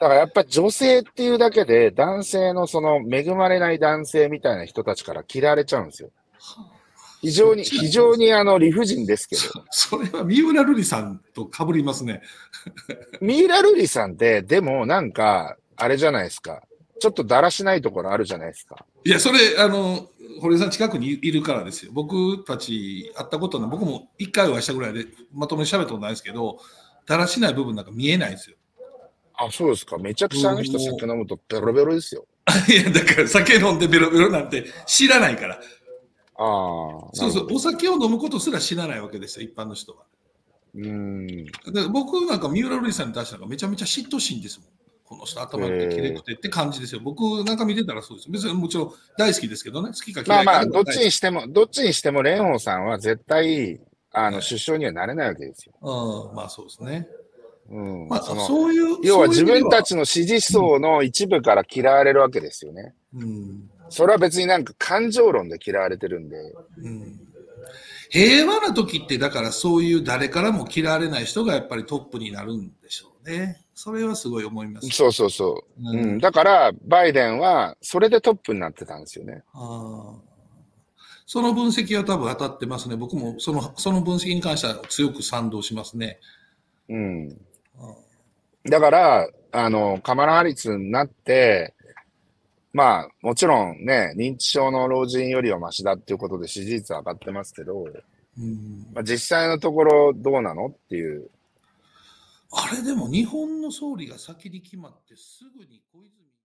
だからやっぱり女性っていうだけで、男性のその恵まれない男性みたいな人たちから嫌われちゃうんですよ。非常に、非常にあの理不尽ですけど。それは三浦瑠麗さんと被りますね。ミイラルリさんって、でもなんか、あれじゃないですか。ちょっとだらしないところあるじゃないですか。いや、それ、あの、堀江さん近くにいるからですよ。僕たち会ったことない、僕も一回お会いしたぐらいで、まともに喋ったことないですけど、だらしない部分なんか見えないですよ。あ、そうですか。めちゃくちゃあの人酒飲むとベロベロですよ。いや、だから酒飲んでベロベロなんて知らないから。ああ。そうそう、お酒を飲むことすら知らないわけですよ、一般の人は。う。うん。で僕なんか三浦瑠麗さんに対してめちゃめちゃ嫉妬心ですもん。この人頭ってきれくてって感じですよ。僕なんか見てたらそうです。別にもちろん大好きですけどね。好きか嫌いかまあまあ、どっちににしても、どっちにしても、蓮舫さんは絶対、あの、首相にはなれないわけですよ。うん、まあそうですね。うん。まあそういう。要は自分たち。ちの支持層の一部から嫌われるわけですよね。うん。それは別になんか感情論で嫌われてるんで。うん。平和な時って、だからそういう誰からも嫌われない人がやっぱりトップになるんでしょうね。それはすごい思います。そうそうそう。うんうん。だから、バイデンは、それでトップになってたんですよね。あーその分析は多分当たってますね。僕もそのその分析に関しては強く賛同しますね。うん。あだから、あの、カマラ・ハリスになって、まあ、もちろんね、認知症の老人よりはマシだっていうことで支持率は上がってますけど、うん、まあ、実際のところどうなのっていう。あれでも日本の総理が先に決まってすぐに小泉